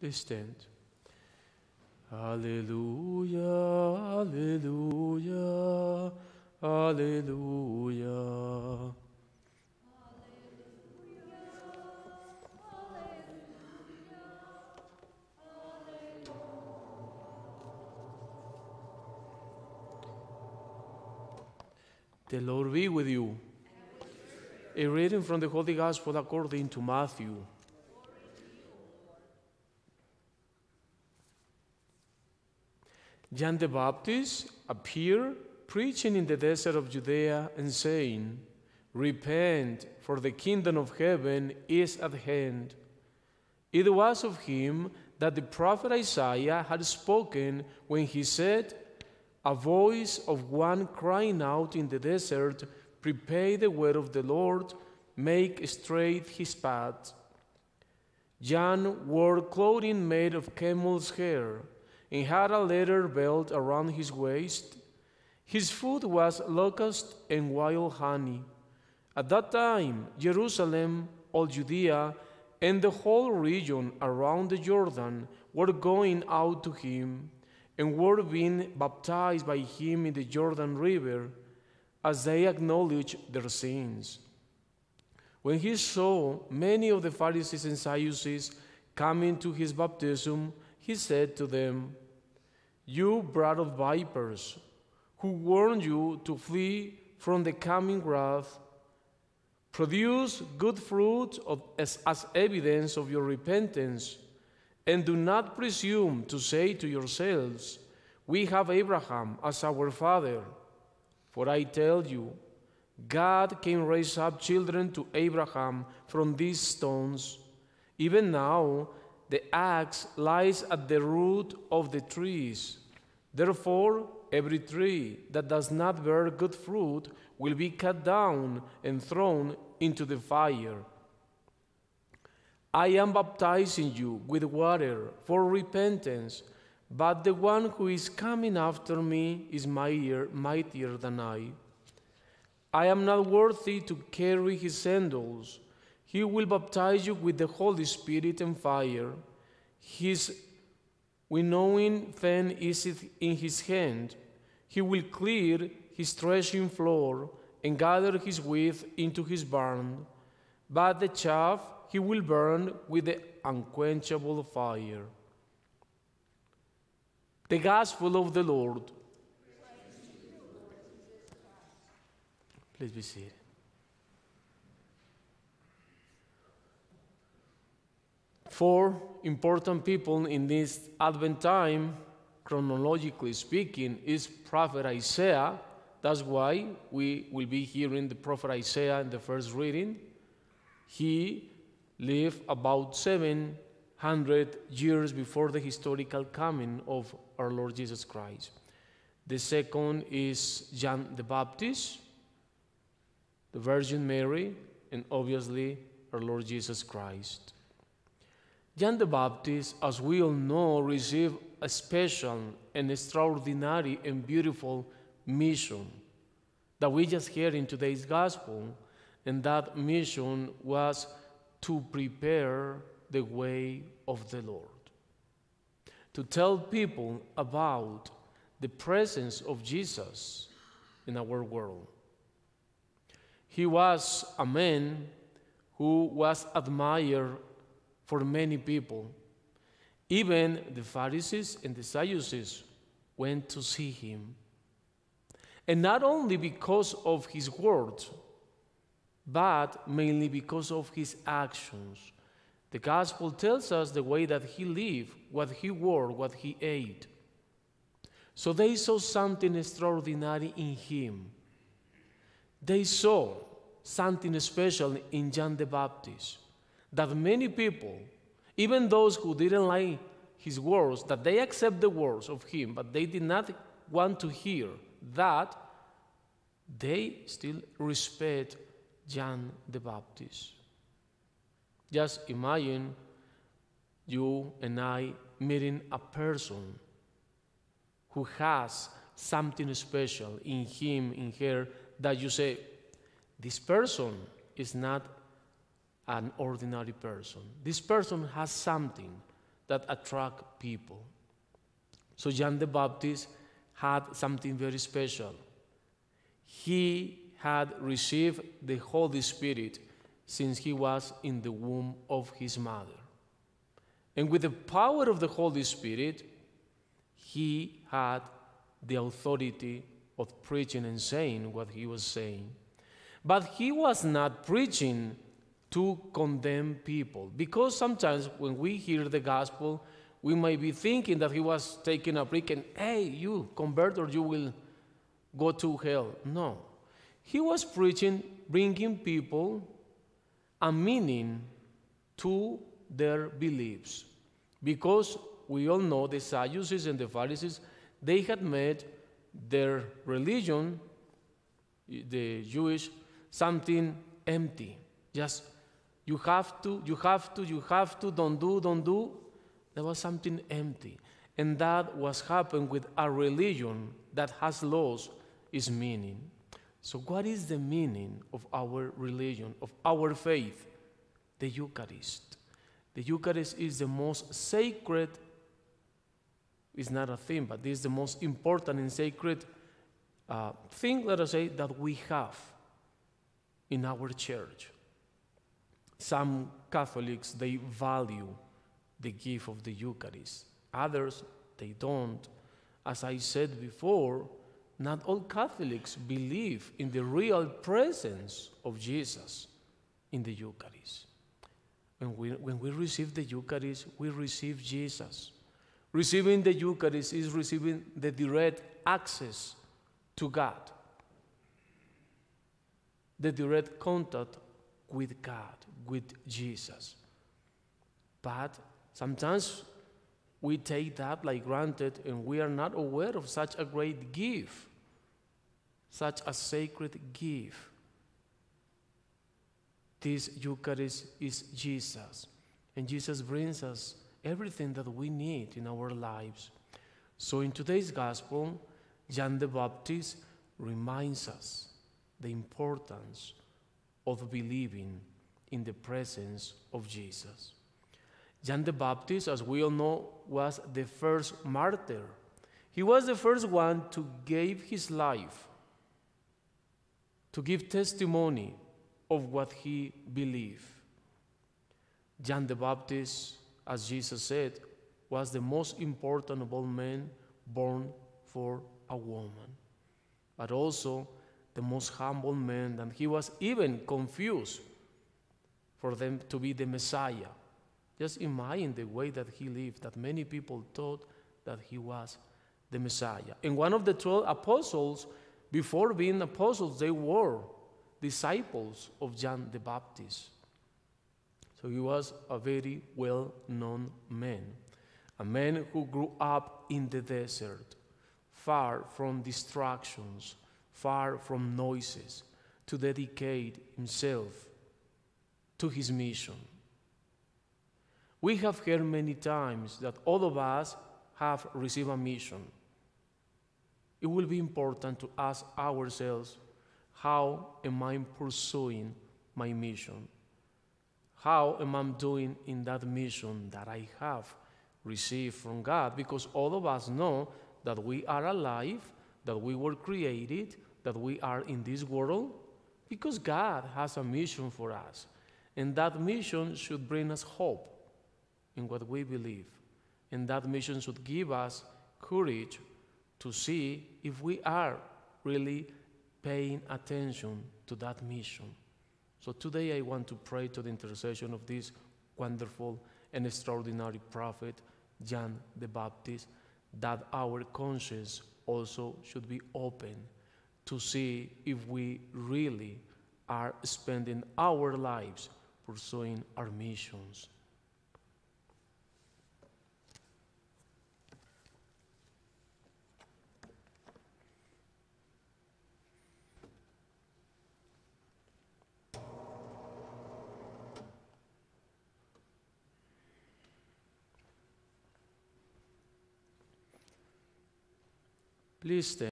Please stand. Alleluia, Alleluia, Alleluia. The Lord be with you. A reading from the Holy Gospel according to Matthew. John the Baptist appeared preaching in the desert of Judea and saying, Repent, for the kingdom of heaven is at hand. It was of him that the prophet Isaiah had spoken when he said, A voice of one crying out in the desert, Prepare the way of the Lord, make straight his path. John wore clothing made of camel's hair and had a leather belt around his waist. His food was locust and wild honey. At that time, Jerusalem, all Judea, and the whole region around the Jordan were going out to him and were being baptized by him in the Jordan River as they acknowledged their sins. When he saw many of the Pharisees and Sadducees coming to his baptism, he said to them, You of vipers, who warned you to flee from the coming wrath, produce good fruit of, as, as evidence of your repentance, and do not presume to say to yourselves, We have Abraham as our father. For I tell you, God can raise up children to Abraham from these stones. Even now, the axe lies at the root of the trees. Therefore, every tree that does not bear good fruit will be cut down and thrown into the fire. I am baptizing you with water for repentance, but the one who is coming after me is mightier, mightier than I. I am not worthy to carry his sandals. He will baptize you with the Holy Spirit and fire. His winnowing fan is in his hand. He will clear his threshing floor and gather his wheat into his barn, but the chaff he will burn with the unquenchable fire. The Gospel of the Lord. Please be seated. Four important people in this Advent time, chronologically speaking, is Prophet Isaiah. That's why we will be hearing the Prophet Isaiah in the first reading. He lived about 700 years before the historical coming of our Lord Jesus Christ. The second is John the Baptist, the Virgin Mary, and obviously our Lord Jesus Christ. John the Baptist, as we all know, received a special and extraordinary and beautiful mission that we just heard in today's gospel, and that mission was to prepare the way of the Lord, to tell people about the presence of Jesus in our world. He was a man who was admired for many people. Even the Pharisees and the Sadducees went to see him. And not only because of his words, but mainly because of his actions. The gospel tells us the way that he lived, what he wore, what he ate. So they saw something extraordinary in him. They saw something special in John the Baptist that many people, even those who didn't like his words, that they accept the words of him, but they did not want to hear that, they still respect John the Baptist. Just imagine you and I meeting a person who has something special in him, in her, that you say, this person is not an ordinary person. This person has something that attract people. So John the Baptist had something very special. He had received the Holy Spirit since he was in the womb of his mother. And with the power of the Holy Spirit, he had the authority of preaching and saying what he was saying. But he was not preaching to condemn people. Because sometimes when we hear the gospel, we might be thinking that he was taking a brick and, hey, you convert or you will go to hell. No. He was preaching, bringing people a meaning to their beliefs. Because we all know the Sadducees and the Pharisees, they had made their religion, the Jewish, something empty. Just you have to, you have to, you have to, don't do, don't do. There was something empty. And that was happening with a religion that has lost its meaning. So, what is the meaning of our religion, of our faith? The Eucharist. The Eucharist is the most sacred, it's not a thing, but this is the most important and sacred uh, thing, let us say, that we have in our church. Some Catholics, they value the gift of the Eucharist. Others, they don't. As I said before, not all Catholics believe in the real presence of Jesus in the Eucharist. When we, when we receive the Eucharist, we receive Jesus. Receiving the Eucharist is receiving the direct access to God, the direct contact with God, with Jesus. But sometimes we take that like granted and we are not aware of such a great gift, such a sacred gift. This Eucharist is Jesus, and Jesus brings us everything that we need in our lives. So, in today's Gospel, John the Baptist reminds us the importance of believing in the presence of Jesus. John the Baptist, as we all know, was the first martyr. He was the first one to give his life, to give testimony of what he believed. John the Baptist, as Jesus said, was the most important of all men born for a woman, but also the most humble man, and he was even confused for them to be the Messiah. Just imagine the way that he lived, that many people thought that he was the Messiah. And one of the 12 apostles, before being apostles, they were disciples of John the Baptist. So he was a very well known man, a man who grew up in the desert, far from distractions, far from noises, to dedicate himself to his mission. We have heard many times that all of us have received a mission. It will be important to ask ourselves how am I pursuing my mission? How am I doing in that mission that I have received from God? Because all of us know that we are alive, that we were created, that we are in this world, because God has a mission for us. And that mission should bring us hope in what we believe. And that mission should give us courage to see if we are really paying attention to that mission. So today I want to pray to the intercession of this wonderful and extraordinary prophet, John the Baptist, that our conscience also should be open to see if we really are spending our lives pursuing our missions. Please stand.